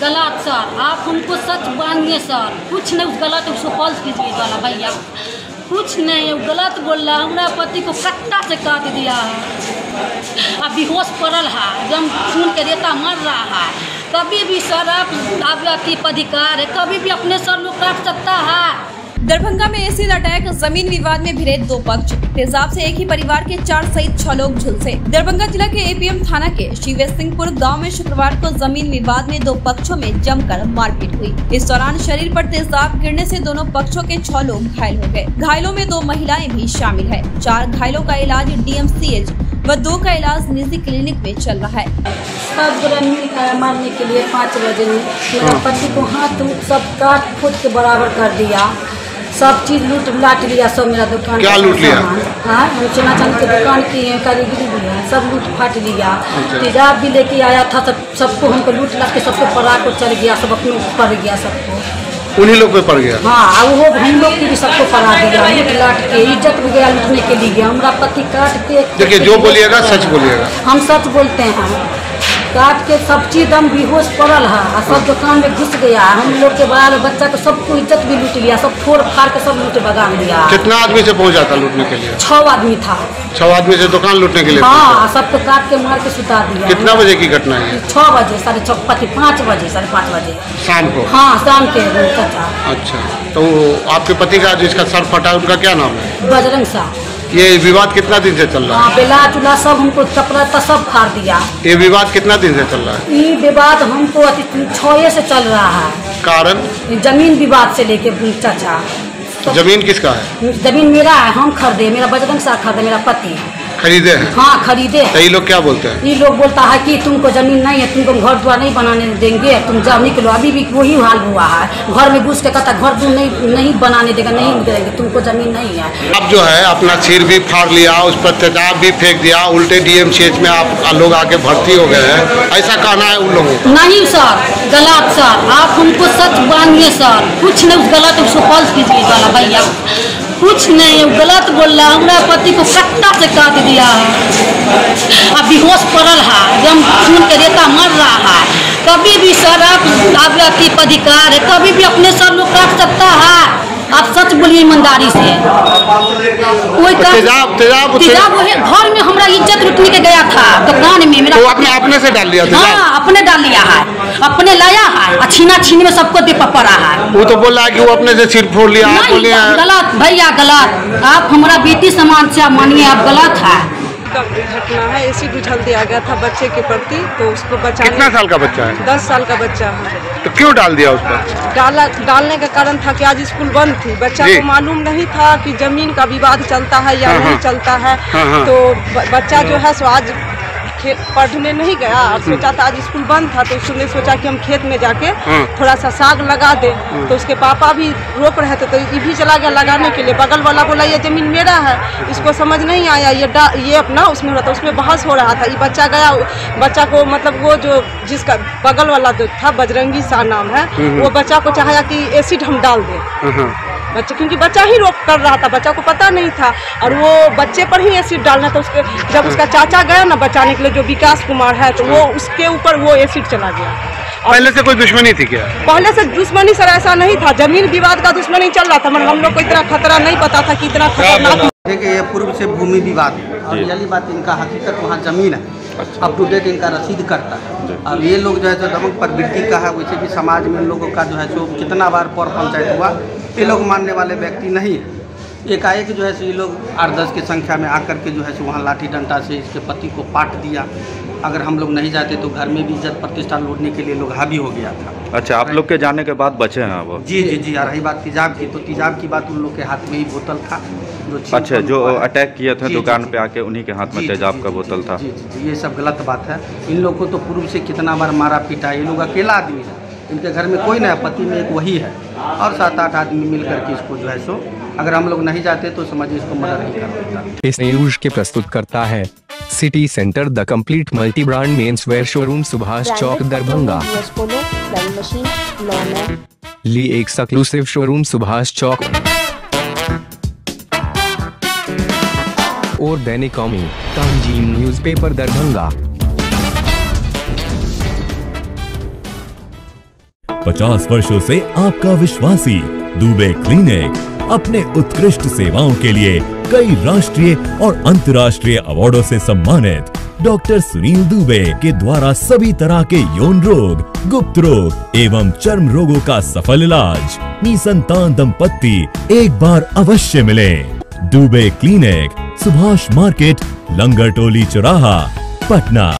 गलत, सर। आप हमको सच बांधिए सर। कुछ नहीं गलत उसको फॉल्स कीजिए वाला भैया। कुछ नहीं गलत बोल रहा हमारे पति को कट्टा से काट दिया है। अब बेहोश पड़ल है। एकदम खून के रेता मर रहा है कभी भी, सर, आप अति अधिकार है। कभी भी अपने सर लोग काट सकता है। दरभंगा में एसिड अटैक ज़मीन विवाद में भिड़े दो पक्ष। तेजाब से एक ही परिवार के चार सहित छह लोग झुलसे। दरभंगा जिला के एपीएम थाना के शिव सिंहपुर गाँव में शुक्रवार को ज़मीन विवाद में दो पक्षों में जमकर मारपीट हुई। इस दौरान शरीर पर तेजाब गिरने से दोनों पक्षों के छह लोग घायल हो गए। घायलों में दो महिलाएँ भी शामिल है। चार घायलों का इलाज डीएमसीएच व दो का इलाज निजी क्लिनिक में चल रहा है। मारने के लिए पाँच बजे मेरा पति को हाथ सब काट फूट के बराबर कर दिया। सब चीज़ लूट लाट लिया सब मेरा दुकान क्या लूट लिया? हाँ हम सोना चांदी की दुकान की है कारीगरी भी है सब लूट फाट लिया। अच्छा। तेजाब भी लेके आया था सब सबको हमको लूट लाट के सबको पड़ा को चल गया सब अपने पड़ गया सबको। उन्हीं लोग पे पड़ गया? हाँ वो हम लोग की भी सबको पड़ा दिया लूट लाट के इज़्ज़त भी गया लूटने के लिए। हमारा पति काट के देखिए जो बोलिएगा सच बोलिएगा। हम सच बोलते हैं। काट के सब चीज़ दम बेहोश पड़ल है और सब दुकान में घुस गया। हम लोग के बाल बच्चा के सबको इज़्ज़त भी लूट लिया सब फोड़ फाड़ के सब लूट बगान दिया। कितना आदमी से पहुँचा था लूटने के लिए? छह आदमी था। छह आदमी से दुकान लूटने के लिए हाँ। सबको काट के मार के सुता दिया। कितना बजे की घटना है? छह बजे साढ़े छः पाँच बजे साढ़े पाँच बजे। शाम को? हाँ शाम के अच्छा तो आपके पति का जिसका सर फटा उनका क्या नाम है? बजरंग साह ये विवाद कितना दिन से चल रहा है? बेला चूल्हा सब हमको चपरा था सब फाड़ दिया। ये विवाद कितना दिन से चल रहा है? ये विवाद हमको अति छः से चल रहा है। कारण? ज़मीन विवाद से लेके चाचा। तो ज़मीन किसका है? ज़मीन मेरा है हम खरीदे मेरा बजरंग साह खरीदे मेरा पति। खरीदे हैं। हाँ खरीदे तो ये लोग क्या बोलते हैं? ये लोग बोलता है कि तुमको ज़मीन नहीं है तुमको घर द्वार नहीं बनाने देंगे तुम जाओ निकलो। अभी भी वही हाल हुआ है। घर में घुस के कहता घर तुम नहीं नहीं बनाने देगा नहीं देंगे तुमको ज़मीन नहीं है। अब जो है अपना सिर भी फाड़ लिया उस पर तेजाब भी फेंक दिया उल्टे डीएमसीएच में आप लोग आके भर्ती हो गए हैं। ऐसा कहना है उन लोगों का। नहीं सर गलत सर। आप हमको सच मानिए सर। कुछ नहीं गलत उसको फॉल्स कीजिए भैया। कुछ नहीं गलत बोल रहा हमारे पति को कट्टा से काट दिया है। अब बेहोश पड़ल है। एकदम खून के रेता मर रहा है। कभी भी सड़क की अधिकार है। कभी भी अपने सर लोग काट सकता है। आप सच बोलिए ईमानदारी से। कोई का- तेजाब तेजाब तेजाब वही घर में हमारा इज़्ज़त लुटने के गया था दुकान में मेरा तो आपने अपने से डाल लिया था हाँ अपने डाल लिया है। अपने लाया है। और छीना छीन में सबको दे पड़ा है। वो तो बोला कि वो अपने से सिर फोड़ लिया गलत भैया गलत। आप हमारा बेटी समान से आप मानिए आप गलत है। का घटना है एसिड उछल दिया गया था बच्चे के प्रति तो उसको बचाने कितना साल का बच्चा है? दस साल का बच्चा है। तो क्यों डाल दिया उस पर डाला डालने का कारण था कि आज स्कूल बंद थी। बच्चा को मालूम नहीं था कि ज़मीन का विवाद चलता है या हाँ, नहीं हाँ। चलता है। हाँ। तो बच्चा जो है सो आज पढ़ने नहीं गया। और सोचा था आज स्कूल बंद था तो उसने सोचा कि हम खेत में जाके हाँ। थोड़ा सा साग लगा दे। तो उसके पापा भी रोक रहे थे तो ये भी चला गया लगाने के लिए। बगल वाला बोला ये ज़मीन मेरा है इसको समझ नहीं आया ये डा ये अपना उसमें हो रहा था उसमें बहस हो रहा था। ये बच्चा गया बच्चा को मतलब वो जो जिसका बगल वाला था बजरंगी शाह नाम है वो बच्चा को चाहा कि एसिड हम डाल दें। हाँ, हाँ। बच्चे क्योंकि बच्चा ही रोक कर रहा था बच्चा को पता नहीं था। और वो बच्चे पर ही एसिड डालना था उसके जब उसका चाचा गया ना बचाने के लिए जो विकास कुमार है तो वो उसके ऊपर वो एसिड चला गया। पहले से कोई दुश्मनी थी क्या? पहले से दुश्मनी सर ऐसा नहीं था। ज़मीन विवाद का दुश्मनी चल रहा था मगर हम लोग को इतना खतरा नहीं पता था कि इतना खतरनाक देखिए ये पूर्व से भूमि विवाद। है और यही बात इनका हकीकत वहाँ ज़मीन है। अप टू डेट इनका रसीद करता है। अब ये लोग जो है जो दमक प्रवृत्ति का है वैसे भी समाज में इन लोगों का जो है जो कितना बार पौर पंचायत हुआ ये लोग मानने वाले व्यक्ति नहीं है। एकाएक जो है सो ये लोग आठ दस की संख्या में आकर के जो है सो वहाँ लाठी डंडा से इसके पति को पाट दिया। अगर हम लोग नहीं जाते तो घर में भी इज़्ज़त प्रतिष्ठा लूटने के लिए लोग हावी हो गया था। अच्छा आप लोग के जाने के बाद बचे हैं वो जी जी जी रही बात तेजाब की तो तेजाब की बात उन लोग के हाथ में ही बोतल था। जो अच्छा जो अटैक किए थे दुकान पे आके उन्हीं के हाथ में तेजाब का बोतल था। जी जी जी ये सब गलत बात है। इन लोग को तो पूर्व से कितना बार मारा पीटा ये लोग अकेला आदमी है। इनके घर में कोई नहीं है पति में एक वही है। और सात आठ आदमी मिल करके इसको जो है सो अगर हम लोग नहीं जाते तो समझिए इसको मर्डर ही कर देता इस न्यूज़ के प्रस्तुत करता है City Centre the complete multi brand men's wear showroom Subhash Chowk Darbhanga. ली एक सक्लूसिव शोरूम सुभाष चौक। और दैनिक कौमी तंजीम न्यूज़पेपर दरभंगा। 50 वर्षों से आपका विश्वासी दुबे क्लिनिक। अपने उत्कृष्ट सेवाओं के लिए कई राष्ट्रीय और अंतर्राष्ट्रीय अवार्डों से सम्मानित डॉक्टर सुनील दुबे के द्वारा सभी तरह के यौन रोग, गुप्त रोग एवं चर्म रोगों का सफल इलाज निसंतान दंपत्ति एक बार अवश्य मिले। दुबे क्लिनिक, सुभाष मार्केट, लंगर टोली चौराहा, पटना।